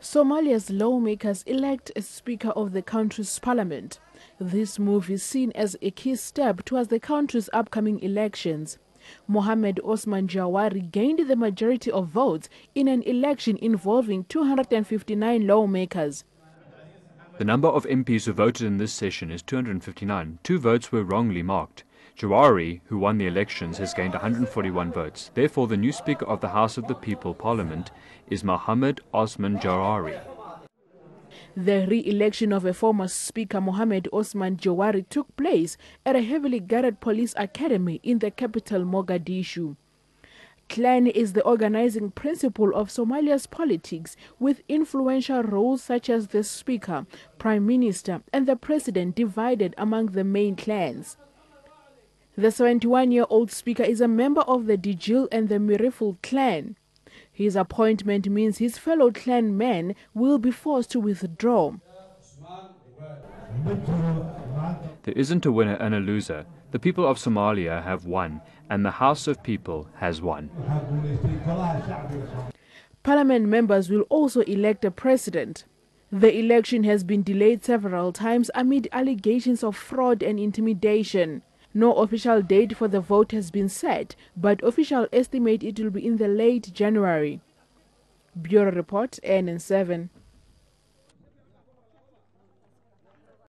Somalia's lawmakers elect a speaker of the country's parliament. This move is seen as a key step towards the country's upcoming elections. Mohamed Osman Jawari gained the majority of votes in an election involving 259 lawmakers. The number of MPs who voted in this session is 259. Two votes were wrongly marked. Jawari, who won the elections, has gained 141 votes. Therefore, the new Speaker of the House of the People Parliament is Mohamed Osman Jawari. The re-election of a former Speaker Mohamed Osman Jawari took place at a heavily guarded police academy in the capital Mogadishu. Clan is the organizing principle of Somalia's politics with influential roles such as the Speaker, Prime Minister and the President divided among the main clans. The 71-year-old speaker is a member of the Digil and the Mirifle clan. His appointment means his fellow clan men will be forced to withdraw. There isn't a winner and a loser. The people of Somalia have won, and the House of People has won. Parliament members will also elect a president. The election has been delayed several times amid allegations of fraud and intimidation. No official date for the vote has been set, but officials estimate it will be in the late January. Bureau Report, NN7.